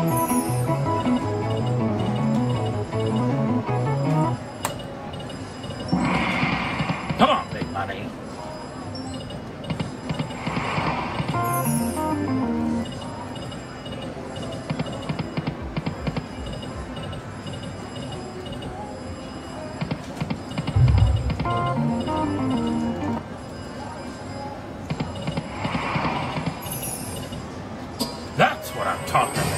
Come on, money. That's what I'm talking about.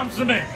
Comes the Mary.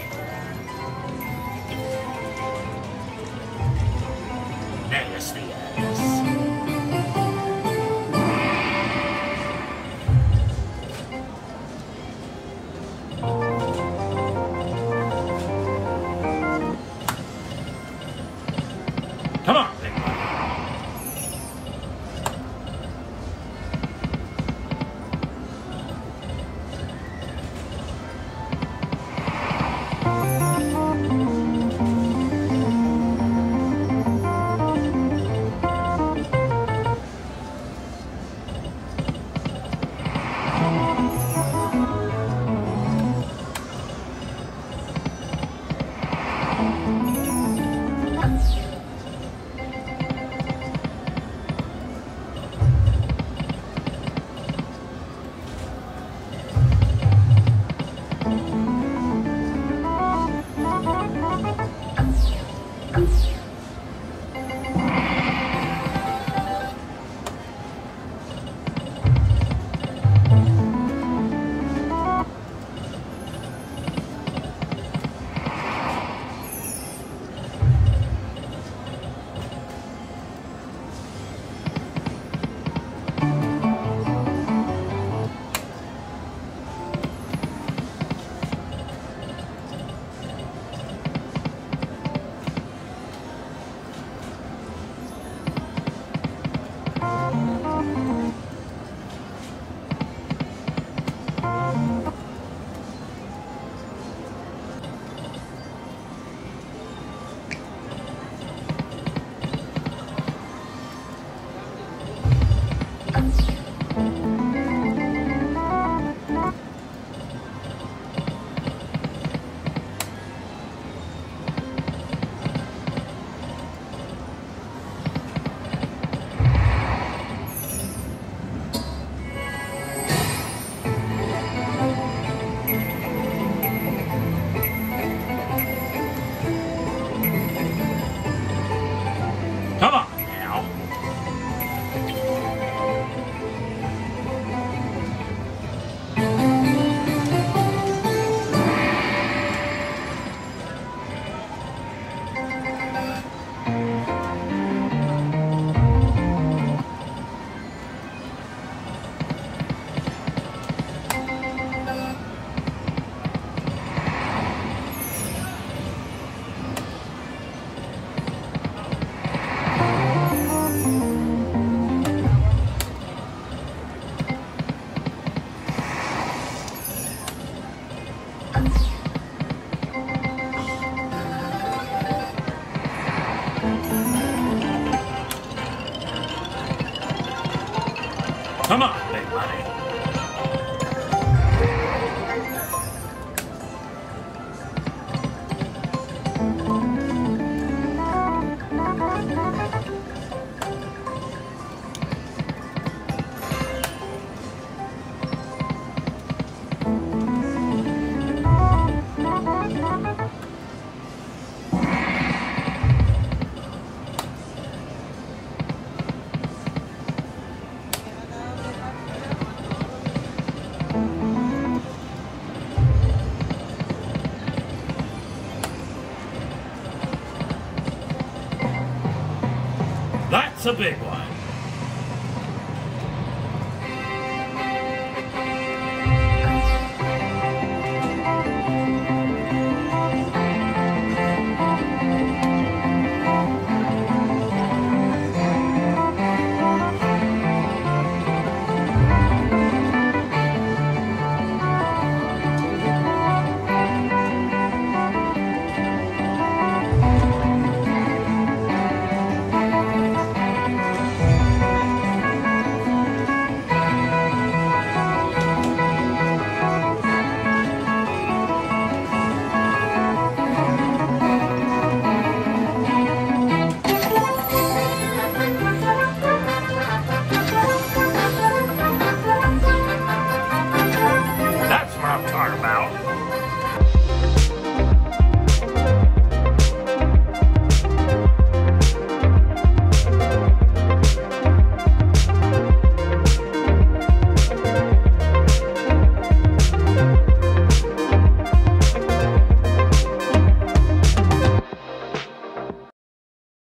That's a big.